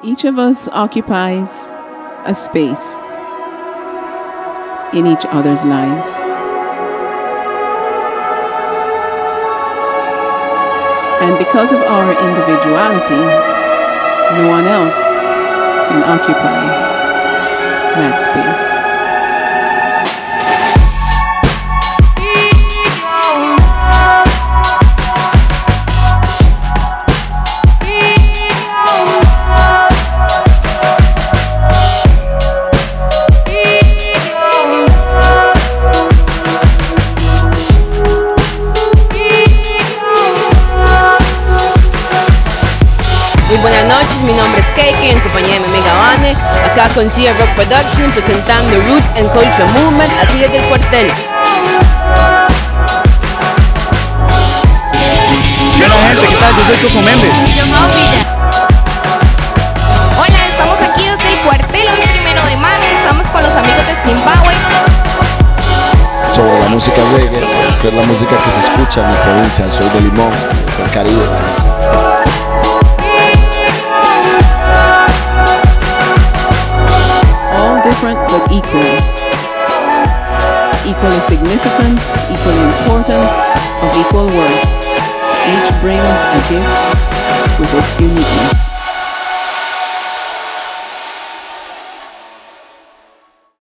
Each of us occupies a space in each other's lives. And because of our individuality, no one else can occupy that space. Muy buenas noches, mi nombre es Keike en compañía de mi amiga Vane, acá con Cia Rock Production presentando Roots and Culture Movement aquí desde el cuartel. Hola gente, ¿qué tal? Yo soy Coco Méndez. Hola, estamos aquí desde el cuartel hoy primero de marzo, estamos con los amigos de Zimbabue. sobre la música reggae, ser la música que se escucha en mi provincia, soy de Limón, es el Caribe. Different but equal. Equally significant, equally important, of equal worth. Each brings a gift with its uniqueness.